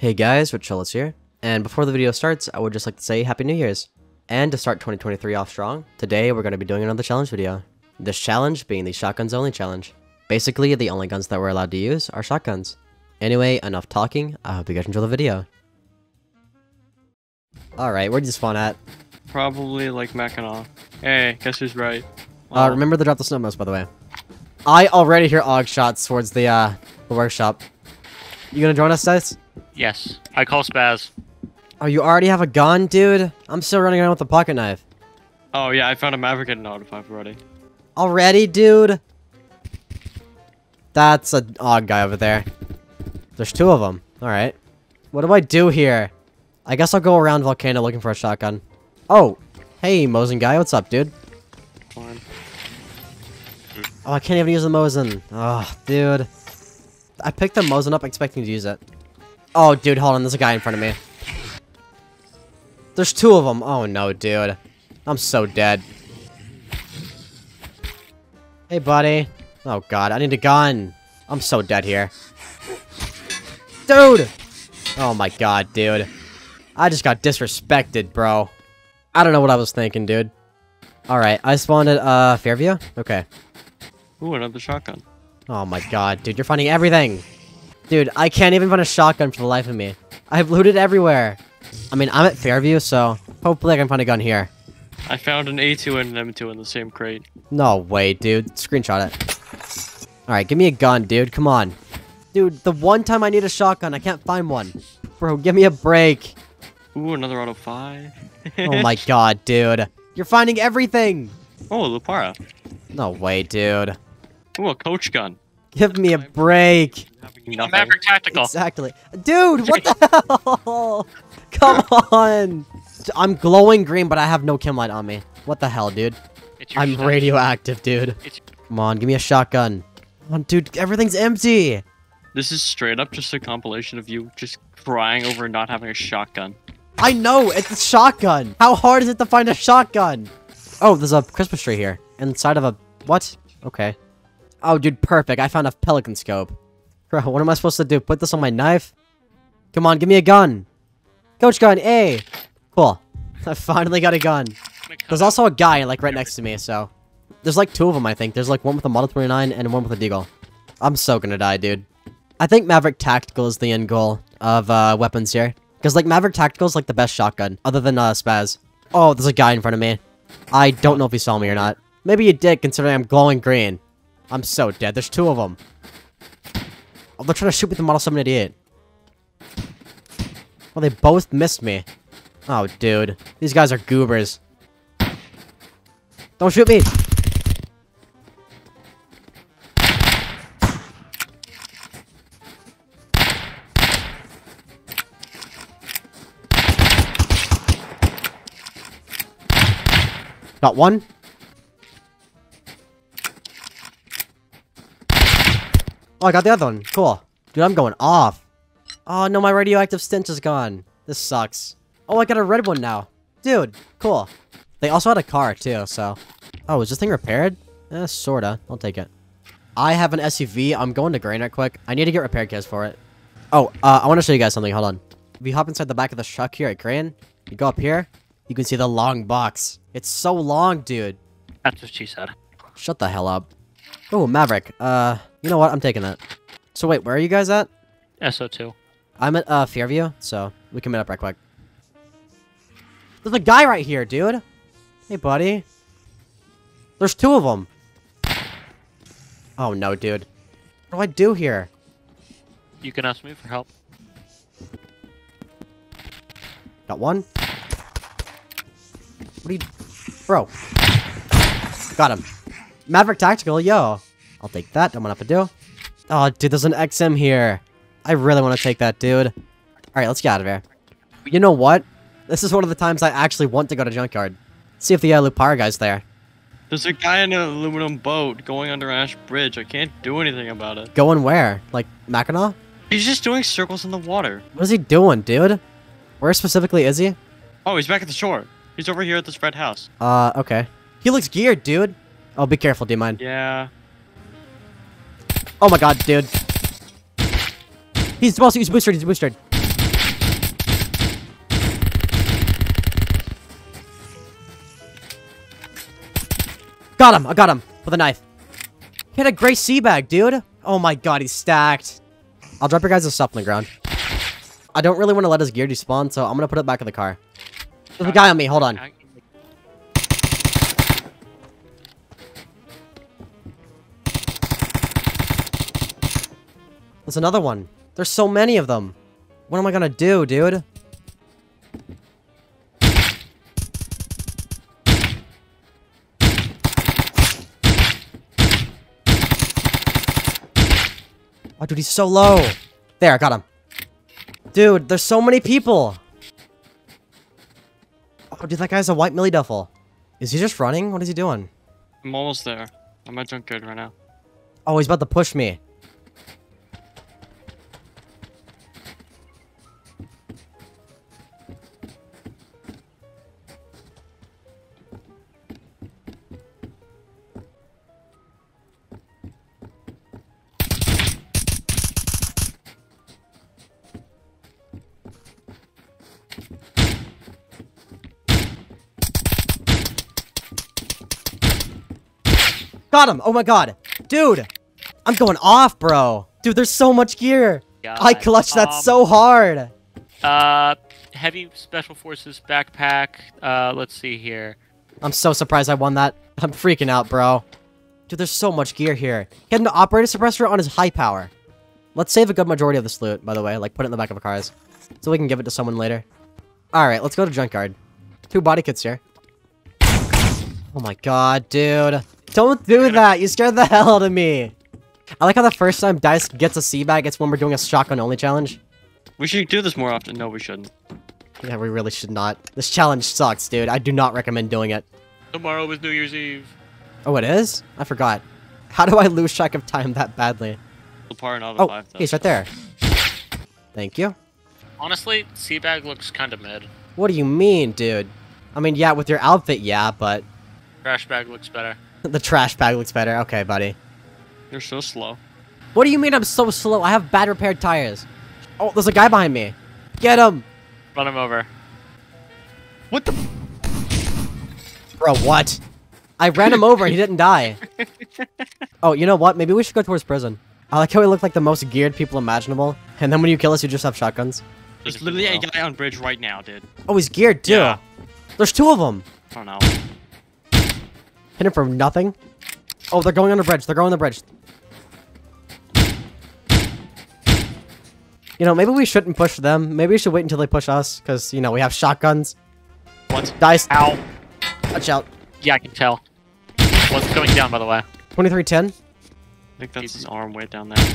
Hey guys, RichSolace here, and before the video starts, I would just like to say Happy New Year's. And to start 2023 off strong, today we're going to be doing another challenge video. This challenge being the shotguns only challenge. Basically, the only guns that we're allowed to use are shotguns. Anyway, enough talking, I hope you guys enjoy the video. Alright, where'd you spawn at? Probably like Mackinac. Hey, guess who's right? Uh, Oh, remember to drop the snow mouse, by the way. I already hear og shots towards the, uh, the workshop. You gonna join us, Dice? Yes, I call Spaz. Oh, you already have a gun, dude? I'm still running around with a pocket knife. Oh yeah, I found a Maverick in an auto five already. Already, dude? That's an odd guy over there. There's two of them. Alright. What do I do here? I guess I'll go around Volcano looking for a shotgun. Oh, hey, Mosin guy. What's up, dude? Fine. Oh, I can't even use the Mosin. Oh, dude. I picked the Mosin up expecting to use it. Oh, dude, hold on. There's a guy in front of me. There's two of them. Oh, no, dude. I'm so dead. Hey, buddy. Oh, God. I need a gun. I'm so dead here. Dude! Oh, my God, dude. I just got disrespected, bro. I don't know what I was thinking, dude. Alright, I spawned at, uh, Fairview? Okay. Ooh, another shotgun. Oh my god, dude, you're finding everything! Dude, I can't even find a shotgun for the life of me. I've looted everywhere! I mean, I'm at Fairview, so hopefully I can find a gun here. I found an A2 and an M2 in the same crate. No way, dude. Screenshot it. Alright, give me a gun, dude. Come on. Dude, the one time I need a shotgun, I can't find one. Bro, give me a break. Ooh, another auto five. Oh my god, dude. You're finding everything! Oh, Lupara. No way, dude. Ooh, a coach gun. Give me a break. Having nothing. Maverick Tactical. Exactly. Dude, what the hell? Come on. I'm glowing green, but I have no chem light on me. What the hell, dude? It's your I'm shot. radioactive, dude. It's- Come on, give me a shotgun. Come on, dude, everything's empty. This is straight up just a compilation of you just crying over not having a shotgun. I know, it's a shotgun. How hard is it to find a shotgun? Oh, there's a Christmas tree here. Inside of a... What? Okay. Oh, dude, perfect. I found a pelican scope. Bro, what am I supposed to do? Put this on my knife? Come on, give me a gun. Coach gun, A. Cool. I finally got a gun. There's also a guy, like, right next to me, so... There's, like, two of them, I think. There's, like, one with a Model 29 and one with a Deagle. I'm so gonna die, dude. I think Maverick Tactical is the end goal of, uh, weapons here. Because, like, Maverick Tactical is, like, the best shotgun, other than, uh, Spaz. Oh, there's a guy in front of me. I don't know if he saw me or not. Maybe he did, considering I'm glowing green. I'm so dead. There's two of them. Oh, they're trying to shoot me with the Model 788. Well, they both missed me. Oh, dude. These guys are goobers. Don't shoot me! Got one. Oh, I got the other one. Cool. Dude, I'm going off. Oh, no, my radioactive stench is gone. This sucks. Oh, I got a red one now. Dude, cool. They also had a car, too, so... Oh, is this thing repaired? Eh, sorta. I'll take it. I have an SUV. I'm going to Granite quick. I need to get repair kits for it. Oh, uh, I want to show you guys something. Hold on. If you hop inside the back of the truck here at Crane, you go up here, you can see the long box. It's so long, dude. That's what she said. Shut the hell up. Oh, Maverick. Uh, you know what? I'm taking that. So wait, where are you guys at? SO2. I'm at, uh, Fairview, so we can meet up right quick. There's a guy right here, dude. Hey, buddy. There's two of them. Oh, no, dude. What do I do here? You can ask me for help. Got one. What are you... Bro. Got him. Maverick Tactical, yo. I'll take that. I'm gonna have to do. Oh, dude, there's an XM here. I really want to take that, dude. Alright, let's get out of here. You know what? This is one of the times I actually want to go to Junkyard. See if the uh, Lupara guy's there. There's a guy in an aluminum boat going under Ash Bridge. I can't do anything about it. Going where? Like, Mackinac? He's just doing circles in the water. What is he doing, dude? Where specifically is he? Oh, he's back at the shore. He's over here at this red house. Uh, okay. He looks geared, dude. Oh, be careful, Do you mind? Yeah. Oh my god, dude. He's also he's boosted, he's boosted. Got him, I got him with a knife. He had a gray sea bag, dude. Oh my god, he's stacked. I'll drop your guys' stuff on the ground. I don't really want to let his gear despawn, so I'm gonna put it back in the car. There's a guy on me, hold on. There's another one. There's so many of them. What am I gonna do, dude? Oh, dude, he's so low. There, I got him. Dude, there's so many people. Oh, dude, that guy's a white Millie Duffel. Is he just running? What is he doing? I'm almost there. I'm at junkyard right now. Oh, he's about to push me. Got him! Oh my god! Dude! I'm going off, bro! Dude, there's so much gear! I God. clutched that Um, so hard! Uh, heavy special forces backpack. Uh, let's see here. I'm so surprised I won that. I'm freaking out, bro. Dude, there's so much gear here. He had an operator suppressor on his high power. Let's save a good majority of this loot, by the way. Like, put it in the back of our cars. So we can give it to someone later. Alright, let's go to junkyard. Two body kits here. Oh my god, dude. Don't do that! You scared the hell out of me! I like how the first time Dice gets a sea bag, it's when we're doing a shotgun-only challenge. We should do this more often. No, we shouldn't. Yeah, we really should not. This challenge sucks, dude. I do not recommend doing it. Tomorrow is New Year's Eve. Oh, it is? I forgot. How do I lose track of time that badly? The part another Oh, five. he's right there. Thank you. Honestly, Seabag looks kind of mid. What do you mean, dude? I mean, yeah, with your outfit, yeah, but Trash bag looks better. the trash bag looks better. Okay, buddy. You're so slow. What do you mean I'm so slow? I have bad repaired tires. Oh, there's a guy behind me. Get him! Run him over. What the? Bro, what? I ran him over and he didn't die. Oh, you know what? Maybe we should go towards prison. I like how we look like the most geared people imaginable. And then when you kill us, you just have shotguns. There's literally a guy on bridge right now, dude. Oh, he's geared too. Yeah. There's two of them. I don't know. Hit him from nothing. Oh, they're going on the bridge. They're going on the bridge. You know, maybe we shouldn't push them. Maybe we should wait until they push us, because, you know, we have shotguns. What? Dice. Ow. Watch out. Yeah, I can tell. What's going down, by the way? 2310. I think that's his arm way down there.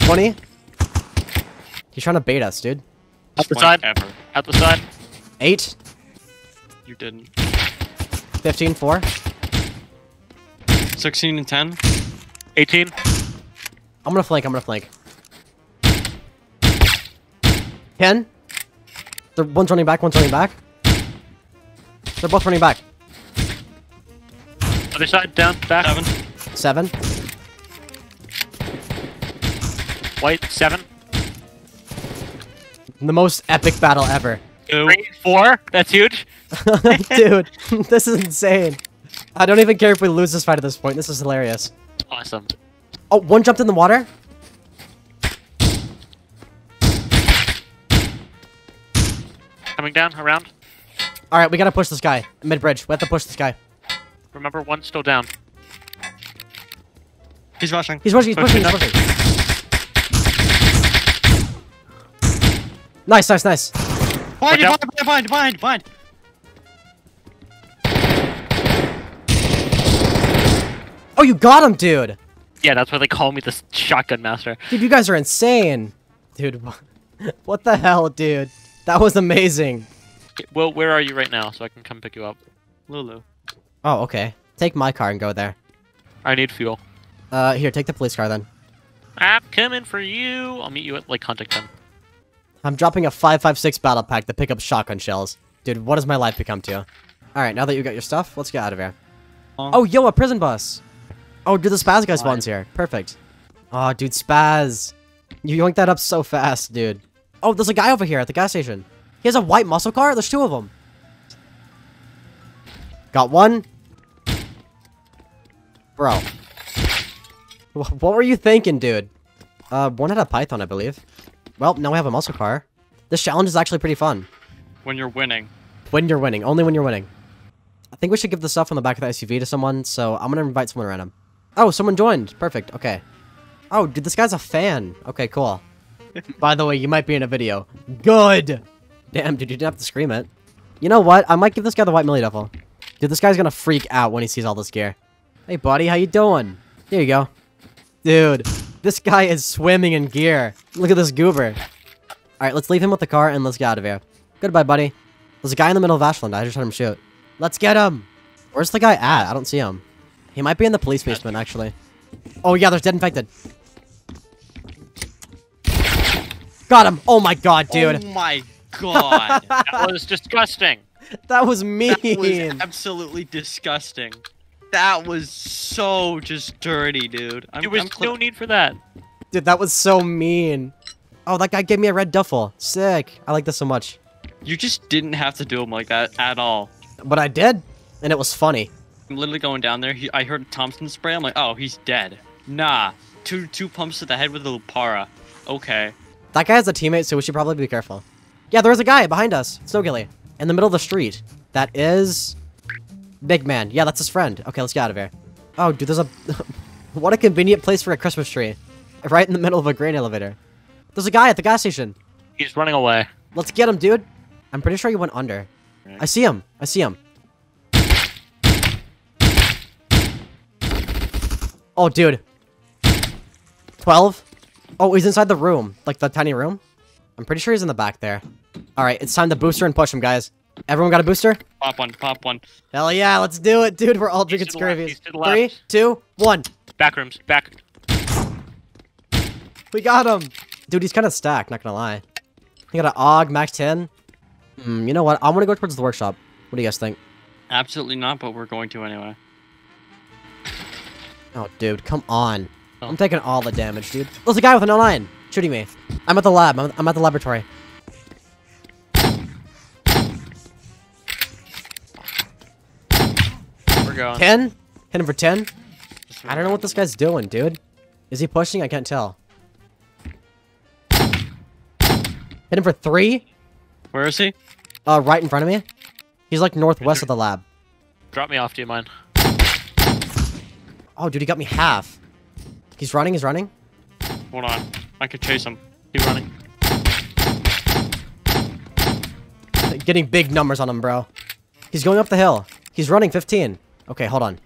20. He's trying to bait us, dude. Up the side. Ever. Out the side. 8. You didn't. 15. 4. 16 and 10. 18. I'm gonna flank. I'm gonna flank. 10. The one's running back. One's running back. They're both running back. Other side. Down. Back. Seven. 7. White. Seven. The most epic battle ever. Two. Three. Four. That's huge. Dude, this is insane. I don't even care if we lose this fight at this point. This is hilarious. Awesome. Oh, one jumped in the water. Coming down. Around. All right, we gotta push this guy. Mid bridge. We have to push this guy. Remember, one's still down. He's rushing. He's rushing. He's pushing. He's Pushing pushing. Nice, nice, nice. Behind you, out. behind, behind, behind, Oh, you got him, dude. Yeah, that's why they call me the shotgun master. Dude, you guys are insane. Dude, what the hell, dude? That was amazing. Well, where are you right now, so I can come pick you up? Lulu. Oh, okay. Take my car and go there. I need fuel. Uh, here, take the police car then. I'm coming for you. I'll meet you at Lake Huntington. I'm dropping a 556 battle pack to pick up shotgun shells. Dude, what has my life become to? Alright, now that you got your stuff, let's get out of here. Oh. Oh, yo, a prison bus! Oh, dude, the Spaz guy spawns here. Perfect. Oh, dude, Spaz. You yoinked that up so fast, dude. Oh, there's a guy over here at the gas station. He has a white muscle car? There's two of them. Got one. Bro. What were you thinking, dude? Uh, one had a python, I believe. Well, now we have a muscle car. This challenge is actually pretty fun. When you're winning. When you're winning. Only when you're winning. I think we should give the stuff on the back of the SUV to someone, so I'm gonna invite someone random. Oh, someone joined. Perfect. Okay. Oh, dude, this guy's a fan. Okay, cool. By the way, you might be in a video. Good! Damn, dude, you didn't have to scream it. You know what? I might give this guy the white millie duffel. Dude, this guy's gonna freak out when he sees all this gear. Hey, buddy, how you doing? Here you go. Dude, this guy is swimming in gear. Look at this goober. Alright, let's leave him with the car and let's get out of here. Goodbye, buddy. There's a guy in the middle of Ashland. I just heard him shoot. Let's get him! Where's the guy at? I don't see him. He might be in the police basement, actually. Oh, yeah, there's dead infected. Got him! Oh my god, oh dude. Oh my god. That was disgusting. That was mean. that was absolutely disgusting. That was so just dirty, dude. I'm, There was I'm no need for that. Dude, that was so mean. Oh, that guy gave me a red duffel. Sick. I like this so much. You just didn't have to do him like that at all. But I did, and it was funny. I'm literally going down there. He, I heard Thompson spray. I'm like, oh, he's dead. Nah. Two two pumps to the head with a Lupara. Okay. That guy has a teammate, so we should probably be careful. Yeah, there's a guy behind us. Snow Gilly. In the middle of the street. That is... Big Man. Yeah, that's his friend. Okay, let's get out of here. Oh, dude, there's a... what a convenient place for a Christmas tree. Right in the middle of a grain elevator. There's a guy at the gas station. He's running away. Let's get him, dude. I'm pretty sure he went under. Right. I see him. I see him. Oh, dude. 12? Oh, he's inside the room. Like the tiny room. I'm pretty sure he's in the back there. Alright, it's time to booster and push him, guys. Everyone got a booster? Pop one. Pop one. Hell yeah, let's do it, dude. We're all drinking to the left, scurvies. he's to the Three, two, one. Back rooms. Back. We got him. Dude, he's kind of stacked, not gonna lie. He got an AUG, max 10. Hmm, you know what? I'm gonna go towards the workshop. What do you guys think? Absolutely not, but we're going to anyway. Oh, dude, come on. Oh. I'm taking all the damage, dude. There's a guy with an L9 shooting me. I'm at the lab. I'm, I'm at the laboratory. We're going. 10? Hit him for 10? I don't know what this guy's doing, dude. Is he pushing? I can't tell. Hit him for 3? Where is he? Uh, right in front of me. He's like northwest of the lab. Drop me off, do you mind? Oh, dude, he got me half. He's running, he's running. Hold on. I could chase him. Keep running. Getting big numbers on him, bro. He's going up the hill. He's running 15. Okay, hold on.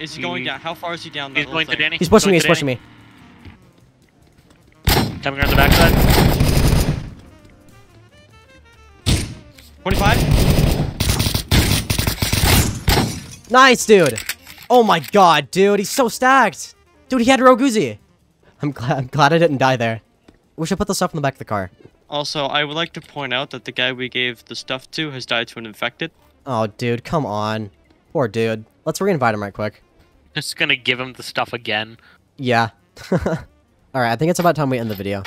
Is he going down? How far is he down? He's little going to thing? Danny. He's pushing me, he's to pushing me. Coming around the backside. 25? Nice, dude. Oh my god, dude. He's so stacked. Dude, he had Rogue Uzi. I'm glad, I'm glad I didn't die there. We should put the stuff in the back of the car. Also, I would like to point out that the guy we gave the stuff to has died to an infected. Oh, dude, come on. Poor dude. Let's re-invite him right quick. Just gonna give him the stuff again. Yeah. Alright, I think it's about time we end the video.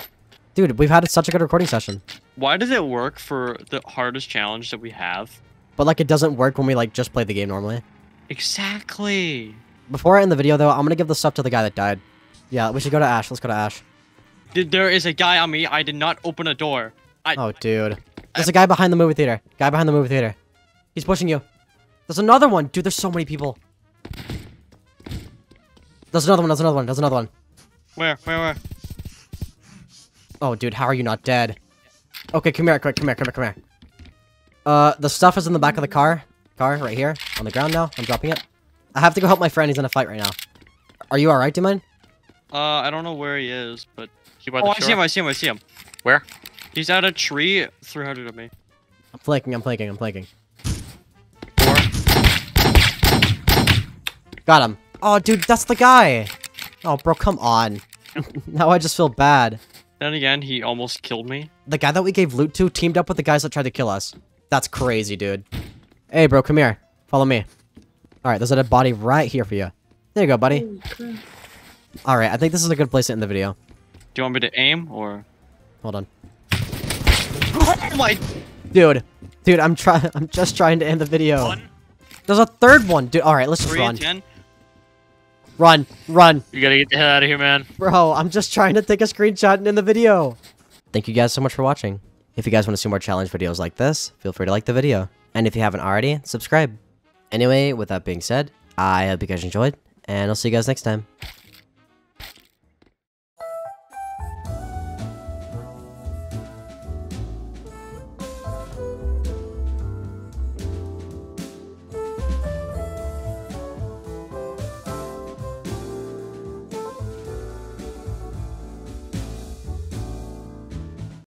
Dude, we've had such a good recording session. Why does it work for the hardest challenge that we have? But, like, it doesn't work when we, like, just play the game normally. Exactly. Before I end the video, though, I'm gonna give the stuff to the guy that died. Yeah, we should go to Ash. Let's go to Ash. Did- There is a guy on me. I did not open a door. I, Oh, dude. There's a guy behind the movie theater. Guy behind the movie theater. He's pushing you. There's another one. Dude, there's so many people. There's another one. There's another one. There's another one. Where? Where? Where? Oh, dude, how are you not dead? Okay, come here, quick. Come here, come here, come here. Uh, the stuff is in the back of the car. Car, right here. On the ground now. I'm dropping it. I have to go help my friend. He's in a fight right now. Are you alright, Dimon? Uh, I don't know where he is, but He by oh, the I see him. I see him. I see him. Where? He's at a tree, 300 of me. I'm flanking, I'm flanking, I'm flanking. Four. Got him. Oh, dude, that's the guy. Oh, bro, come on. now I just feel bad. Then again, he almost killed me. The guy that we gave loot to teamed up with the guys that tried to kill us. That's crazy, dude. Hey, bro, come here. Follow me. Alright, there's a dead body right here for you. There you go, buddy. Alright, I think this is a good place to end the video. Do you want me to aim or? Hold on. Oh my! Dude. Dude, I'm trying I'm just trying to end the video. One. There's a third one, dude. All right, let's just Three run. ten. Run, run. You gotta get the hell out of here, man. Bro, I'm just trying to take a screenshot and in the video. Thank you guys so much for watching. If you guys want to see more challenge videos like this, feel free to like the video. And if you haven't already, subscribe. Anyway, with that being said, I hope you guys enjoyed, and I'll see you guys next time.